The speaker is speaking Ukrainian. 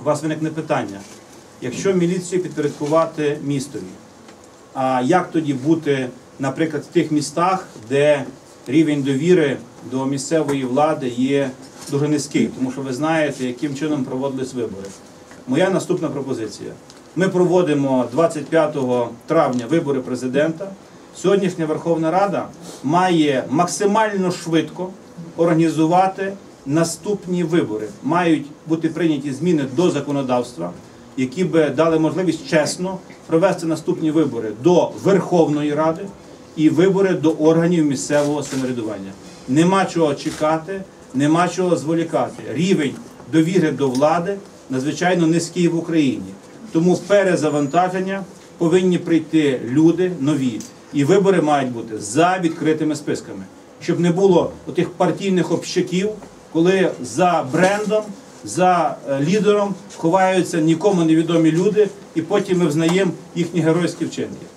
у вас виникне питання. Якщо міліцію підпорядкувати містові, а як тоді бути, наприклад, в тих містах, де рівень довіри до місцевої влади є дуже низький, тому що ви знаєте, яким чином проводились вибори. Моя наступна пропозиція. Ми проводимо 25 травня вибори президента. Сьогоднішня Верховна Рада має максимально швидко організувати наступні вибори. Мають бути прийняті зміни до законодавства, які би дали можливість чесно провести наступні вибори до Верховної Ради і вибори до органів місцевого самоврядування. Нема чого чекати, нема чого зволікати. Рівень довіри до влади надзвичайно низький в Україні. Тому перезавантаження повинні прийти люди нові. І вибори мають бути за відкритими списками, щоб не було отих партійних общаків, коли за брендом, за е, лідером ховаються нікому невідомі люди, і потім ми взнаємо їхні геройські вчинки.